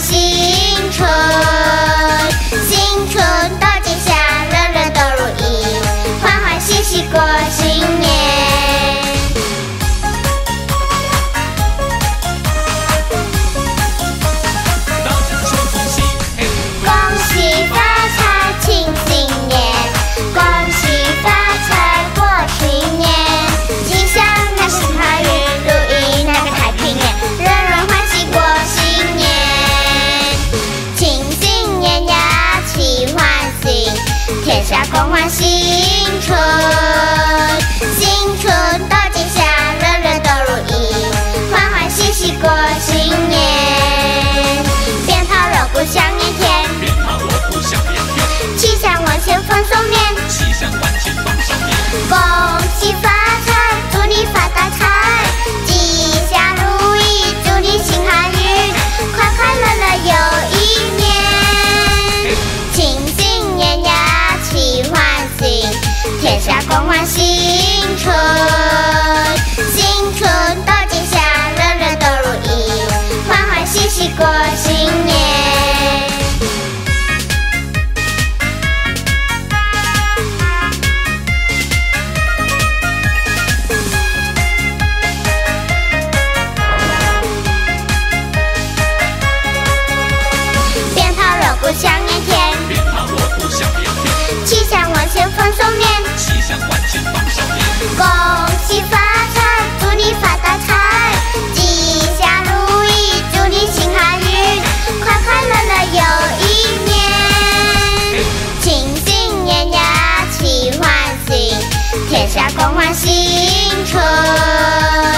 星辰。心。换新车。共话新春。